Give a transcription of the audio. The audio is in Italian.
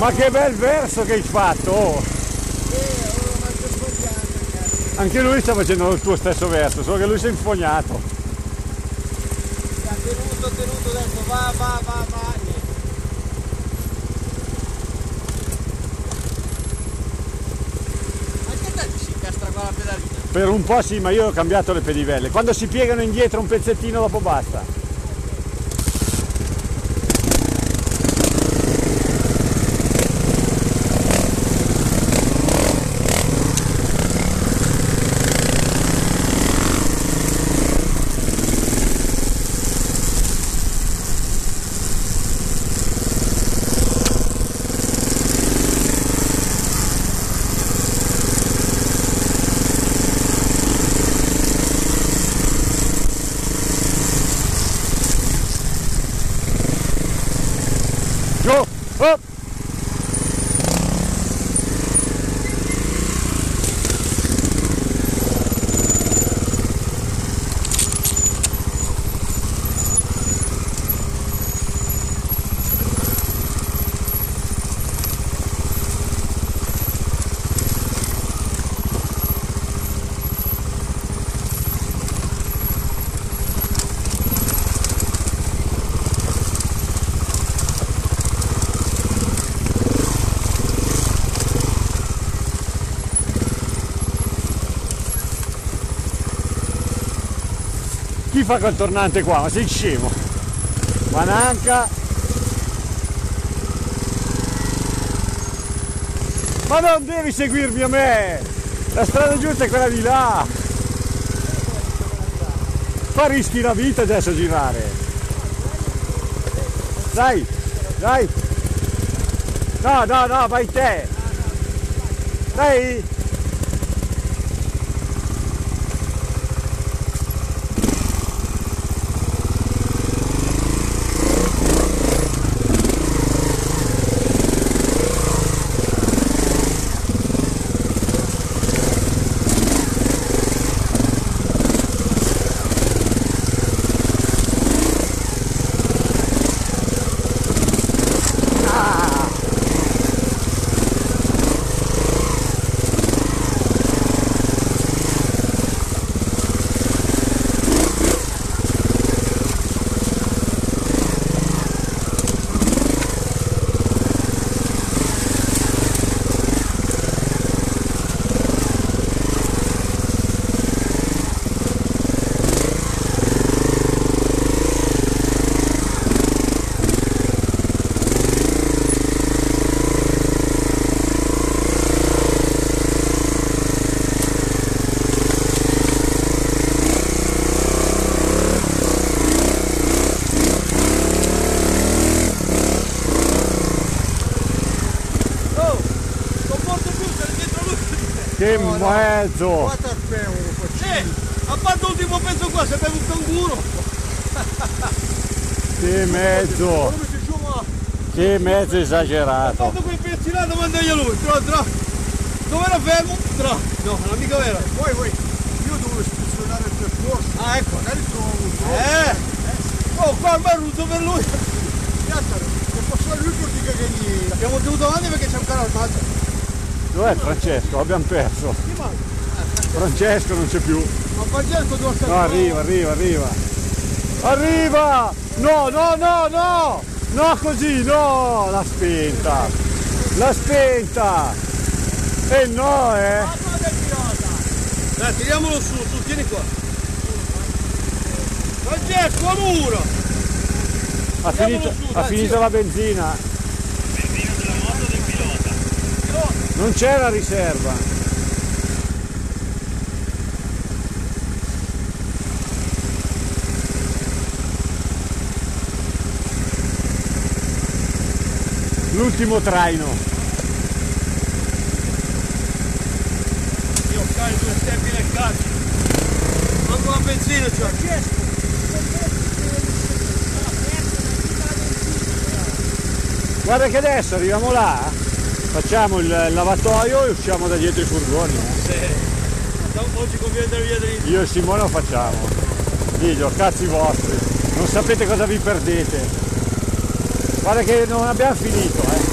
Ma che bel verso che hai fatto! oh. Anche lui sta facendo il tuo stesso verso, solo che lui si è infognato. Ha tenuto, tenuto, adesso va, va, va, va. Anche te ti si incastra qua la pedalina. Per un po' sì, ma io ho cambiato le pedivelle. Quando si piegano indietro un pezzettino dopo basta. Up! Chi fa quel tornante qua? Ma sei scemo! Mananca! Ma non devi seguirmi a me! La strada giusta è quella di là! Fa rischi la vita adesso a girare! Dai! Dai! No, no, no, vai te! Dai! Oh, non porto più, sei dietro lui. Che No, no. mezzo! Guarda il pelo, Eh, a parte l'ultimo pezzo qua, se bevi un canguro. Che mezzo! Che mezzo esagerato! Guarda quei pezzi là, davanti a lui. Tra, tra. Dove era fermo? Tra. No, non è mica vero. Poi, poi, io devo ispezionare il percorso, Ah, ecco. magari trovo un po'. Eh. Oh, qua è marruto per lui. Piattaro, che posso lui per dire che gli... Abbiamo tenuto avanti perché c'è un carro armato. Dov'è Francesco? Abbiamo perso! Francesco non c'è più! Ma Francesco dove sta? No, arriva, arriva, arriva! Arriva! No, no, no, no! No così, no! L'ha spenta! L'ha spenta! E no, eh! Del pilota. Dai, tiriamolo su, su, tieni qua. Francesco, a muro. Ha finito, su, ha finito la benzina! Non c'è la riserva! L'ultimo traino! Io cari due steppi nel cazzo. Manco la benzina, cioè. Guarda che adesso arriviamo là, facciamo il lavatoio e usciamo da dietro i furgoni. eh. Sì. Oggi conviene andare via dritto. Io e Simone lo facciamo. Diglio, cazzi vostri, non sapete cosa vi perdete. Guarda che non abbiamo finito, eh.